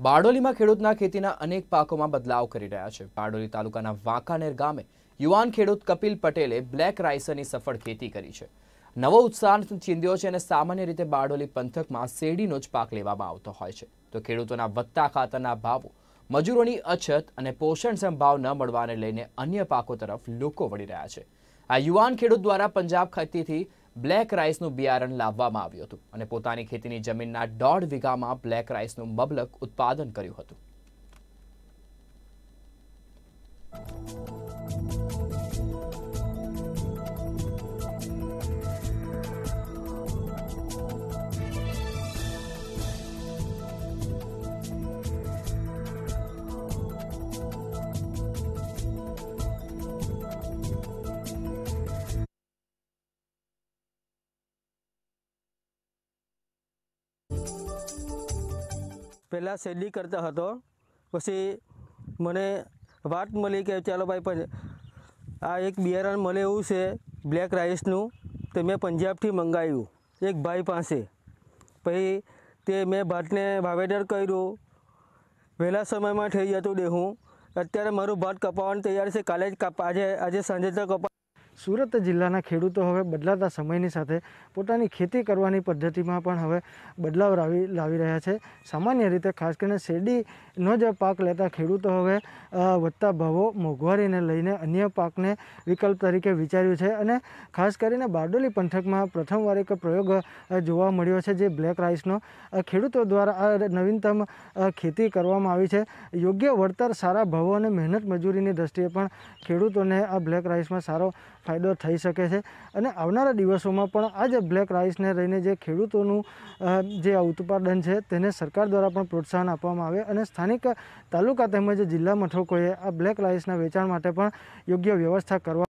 બારડોલીમાં ખેડૂતના ખેતીના અનેક પાકોમાં બદલાવ કરી રહ્યા છે. બારડોલી તાલુકાના વાંકાનેર ગામે યુવાન ખેડૂત કપિલ પટેલે બ્લેક રાઇસની સફળ ખેતી કરી છે. નવો ઉત્સાહ ચીંધ્યો છે અને સામાન્ય રીતે બારડોલી પંથકમાં શેરડીનો જ પાક લેવામાં આવતો હોય છે. તો ખેડૂતોના વધતા ખાતરના ભાવો, મજૂરોની અછત અને પોષણ સંભાવ ન મળવાને લઈને અન્ય પાકો તરફ લોકો વળી રહ્યા છે. આ યુવાન ખેડૂત દ્વારા પંજાબ ખાતેથી બ્લેક રાઇસનું બિયારણ લાવવામાં આવ્યું હતું અને પોતાની ખેતીની જમીનના દોઢ વીઘામાં બ્લેક રાઇસનું મબલક ઉત્પાદન કર્યું હતું. પહેલાં શેરડી કરતા હતો. પછી મને વાત મળી કે ચાલો ભાઈ, પણ આ એક બિયારણ મળે એવું છે બ્લેક રાઈસનું તે મેં પંજાબથી મંગાવ્યું, એક ભાઈ પાસે. પછી તે મેં ભાતને વાવેતર કર્યું. વહેલા સમયમાં થઈ જતું દેહું. અત્યારે મારું ભાત કપાવવાનું તૈયાર છે. કાલે જ કાપ, આજે આજે સાંજે તો કપા સુરત જિલ્લાના ખેડૂતો હવે બદલાતા સમયની સાથે પોતાની ખેતી કરવાની પદ્ધતિમાં પણ હવે બદલાવ લાવી લાવી રહ્યા છે. સામાન્ય રીતે ખાસ કરીને શેરડીનો જ પાક લેતા ખેડૂતો હવે વધતા ભાવો મોંઘવારીને લઈને અન્ય પાકને વિકલ્પ તરીકે વિચાર્યું છે અને ખાસ કરીને બારડોલી પંથકમાં પ્રથમવાર એક પ્રયોગ જોવા મળ્યો છે જે બ્લેક રાઇસનો અ, ખેડૂતો દ્વારા આ નવીનતમ ખેતી કરવામાં આવી છે. યોગ્ય વળતર સારા ભાવો અને મહેનત મજૂરીની દ્રષ્ટિએ પણ ખેડૂતોને આ બ્લેક રાઇસમાં સારો ફાયદો થઈ શકે છે. અને આવનારા દિવસોમાં પણ આ જે બ્લેક રાઇસને લઈને જે ખેડૂતોનું જે ઉત્પાદન છે તેને સરકાર દ્વારા પણ પ્રોત્સાહન આપવામાં આવે અને સ્થાનિક તાલુકા તેમજ જિલ્લા મથકોએ આ બ્લેક રાઇસના વેચાણ માટે પણ યોગ્ય વ્યવસ્થા કરવા